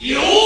그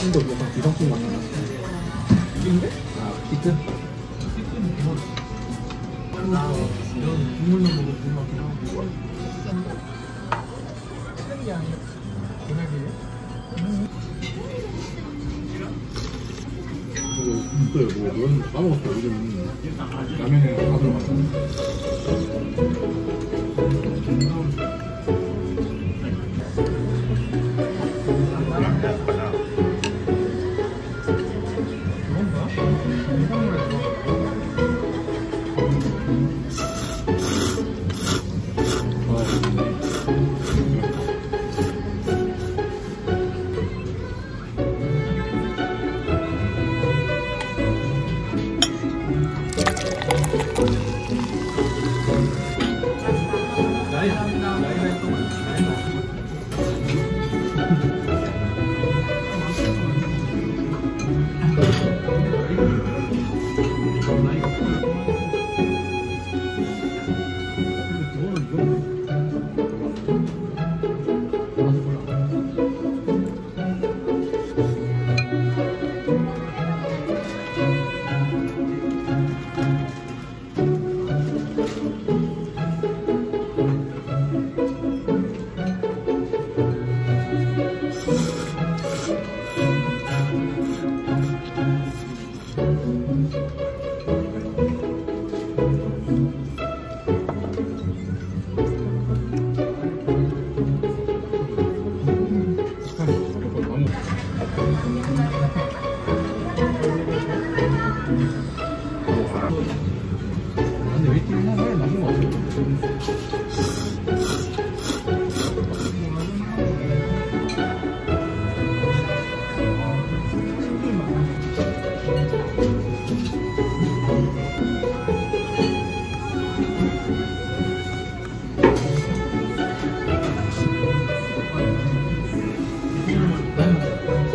뭐라? 이거 약간 비성품 같아. 이긴데? 아, 비트? 기본. 이런 국물 넣은 거 하고. 쓰는 게 아니라 보내기에. 이거 있어요. 뭐, 까먹었어. 이름. 라면에 다 들어갔어.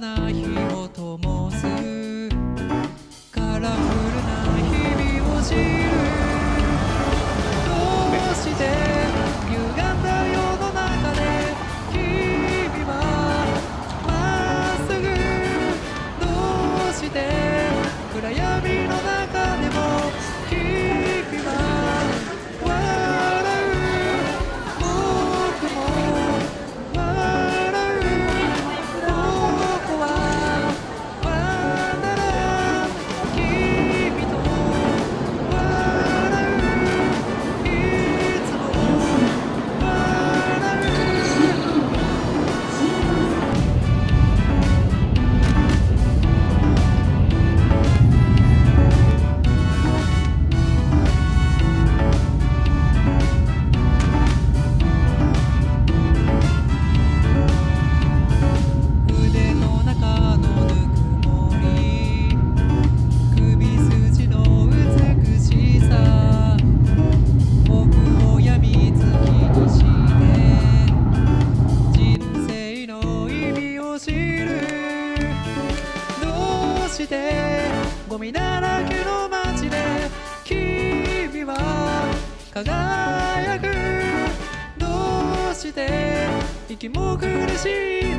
な火を灯苦しい。